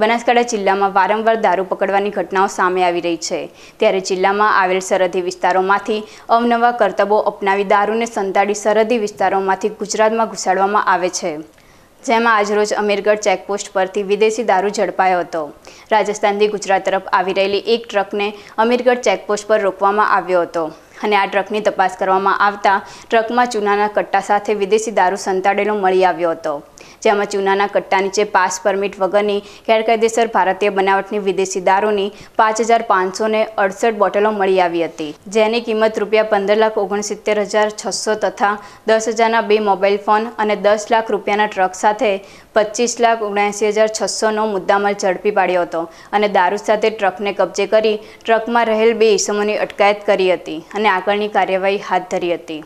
બનાસકાંઠા જિલ્લામાં વારંવાર દારૂ પકડવાની ઘટનાઓ સામે આવી રહી છે. ત્યારે જિલ્લામાં આવેલ સરહદી વિસ્તારોમાંથી અવનવા કરતબો અપનાવી દારૂને સંતાડી સરહદી વિસ્તારોમાંથી ગુજરાતમાં ઘુસાડવામાં આવે છે. જેમાં આજરોજ અમીરગઢ ચેકપોસ્ટ પરથી વિદેશી દારૂ ઝડપાયો હતો. રાજસ્થાનથી ગુજરાત તરફ આવી રહેલી એક ટ્રકને અમીરગઢ ચેકપોસ્ટ પર રોકવામાં આવ્યો હતો અને આ ટ્રકની તપાસ કરવામાં આવતા ટ્રકમાં ચૂનાના કટ્ટા સાથે વિદેશી દારૂ સંતાડેલો મળી આવ્યો હતો. જેમાં ચૂનાના કટ્ટા નીચે પાસ પરમિટ વગરની ગેરકાયદેસર ભારતીય બનાવટની વિદેશી દારૂની પાંચ હજાર પાંચસો ને અડસઠ બોટલો મળી આવી હતી, જેની કિંમત રૂપિયા પંદર લાખ ઓગણસિત્તેર હજાર છસો તથા દસ હજારના બે મોબાઈલ ફોન અને દસ લાખ રૂપિયાના ટ્રક સાથે પચીસ લાખ ઓગણસી હજાર છસોનો મુદ્દામાલ ઝડપી પાડ્યો હતો અને દારૂ સાથે ટ્રકને કબજે કરી ટ્રકમાં રહેલ બે ઈસમોની અટકાયત કરી હતી અને આગળની કાર્યવાહી હાથ ધરી હતી.